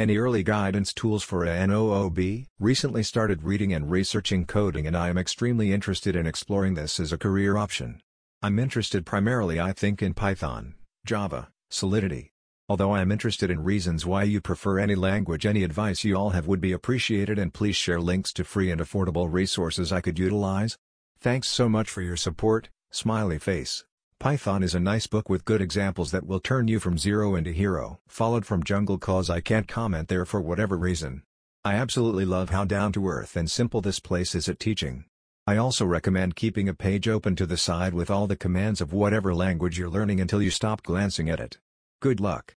Any early guidance tools for a NOOB? Recently started reading and researching coding and I am extremely interested in exploring this as a career option. I'm interested primarily I think in Python, Java, Solidity. Although I am interested in reasons why you prefer any language any advice you all have would be appreciated and please share links to free and affordable resources I could utilize. Thanks so much for your support, smiley face. Python is a nice book with good examples that will turn you from zero into hero. Followed from jungle cause I can't comment there for whatever reason. I absolutely love how down to earth and simple this place is at teaching. I also recommend keeping a page open to the side with all the commands of whatever language you're learning until you stop glancing at it. Good luck.